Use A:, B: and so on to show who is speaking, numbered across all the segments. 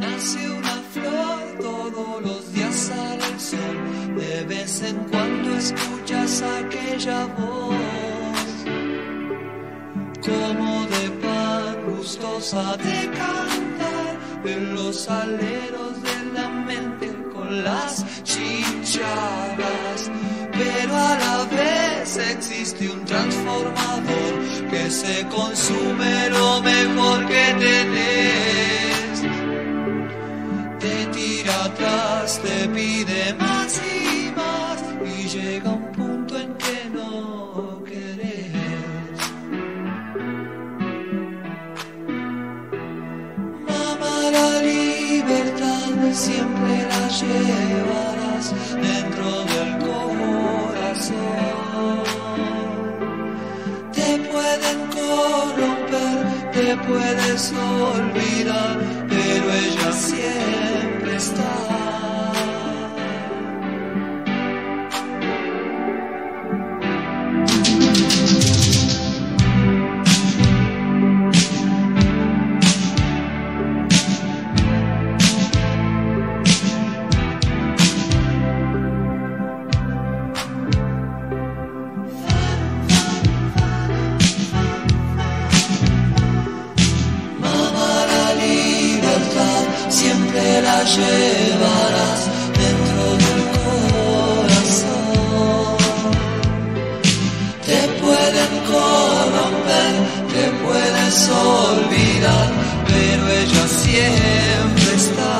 A: Nace una flor, todos los días el sol. De vez en cuando escuchas aquella voz, como de pan gustosa de cantar en los aleros de la mente con las chinchadas. Pero a la vez existe un transformador que se consume lo mejor que llega un punto en que no querés. Mamá, la libertad siempre la llevarás dentro del corazón. Te pueden corromper, te puedes olvidar, pero ella siempre está. La llevarás dentro del corazón. Te pueden corromper, te puedes olvidar, pero ella siempre está.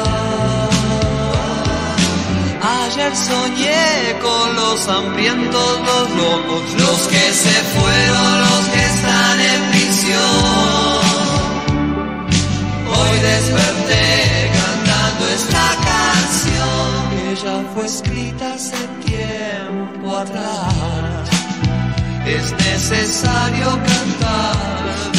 A: Ayer soñé con los hambrientos, los locos, los que se fueron, los que están en prisión. Fue escrita hace tiempo atrás. Es necesario cantar